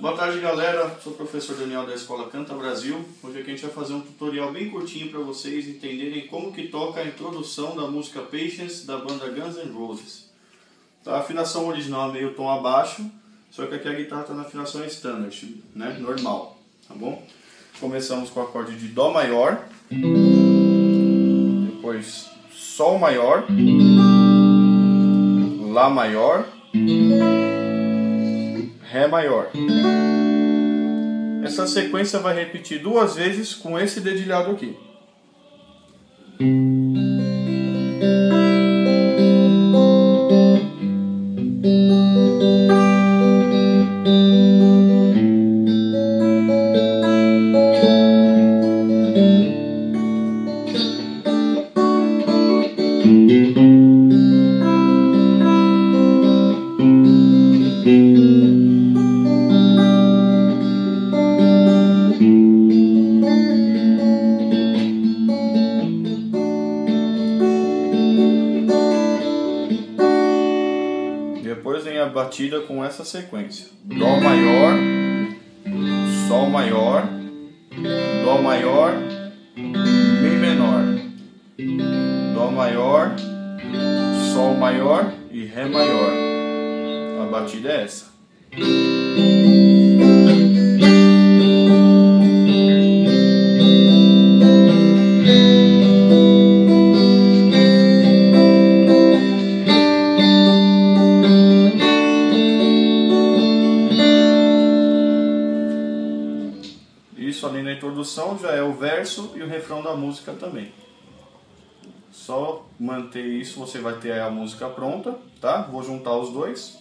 Boa tarde galera, sou o professor Daniel da Escola Canta Brasil. Hoje aqui a gente vai fazer um tutorial bem curtinho para vocês entenderem como que toca a introdução da música Patience da banda Guns N' Roses. Tá? A afinação original é meio tom abaixo, só que aqui a guitarra está na afinação standard, né? normal, tá bom? Começamos com o acorde de Dó maior, depois Sol maior, Lá maior, Ré maior. Essa sequência vai repetir duas vezes com esse dedilhado aqui. Depois vem a batida com essa sequência: Dó maior, Sol maior, Dó maior, Mi menor, Dó maior, Sol maior e Ré maior. A batida é essa. Isso ali na introdução já é o verso e o refrão da música também. Só manter isso, você vai ter a música pronta, tá? Vou juntar os dois.